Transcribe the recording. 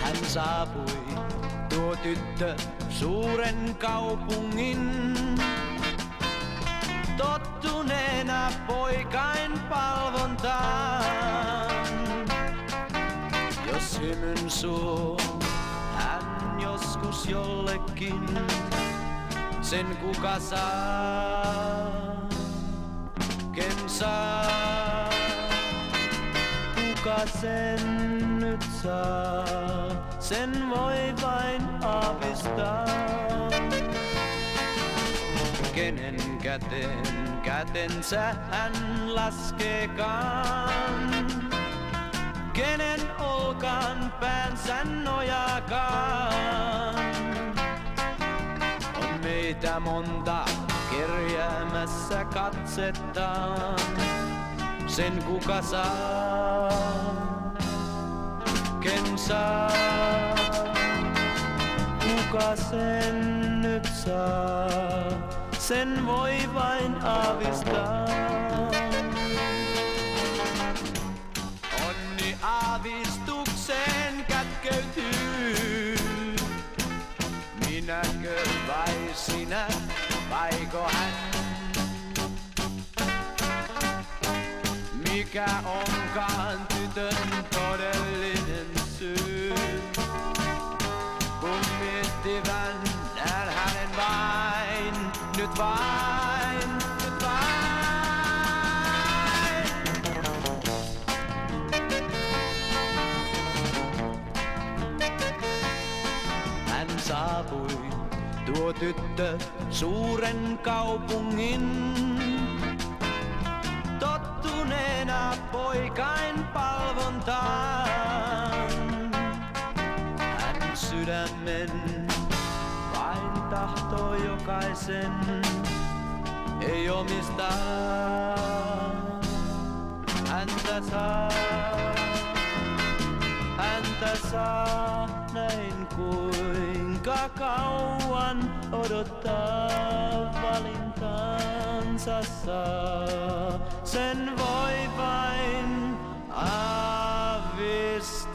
Hän saapui, tuo tyttö, suuren kaupungin. Tottuneena poikain palvontaan. Jos hymyn suu hän joskus jollekin, sen kuka saa, saa. Kuka sen nyt saa, sen voi vain aavistaa. Kenen käteen kätensä hän laskeekaan. Kenen olkaan päänsä nojakaan. On meitä monta kerjäämässä katsettaan. Sen kuka saa, ken saa. Kuka sen nyt saa, sen voi vain aavistaa. Onni aavistukseen kätkeytyy. Minäkö vai sinä, Vai hän? Mikä onkaan tytön todellinen syy? Kun miettivän näen hänen vain, nyt vain, nyt vain. Hän saapui, tuo tyttö, suuren kaupungin. Tottuneena poikain palvontaan. Hän sydämen vain tahtoo jokaisen, ei omista. Häntä saa, häntä saa näin joka kauan odottaa valintansa saa. Sen voi vain avistaa.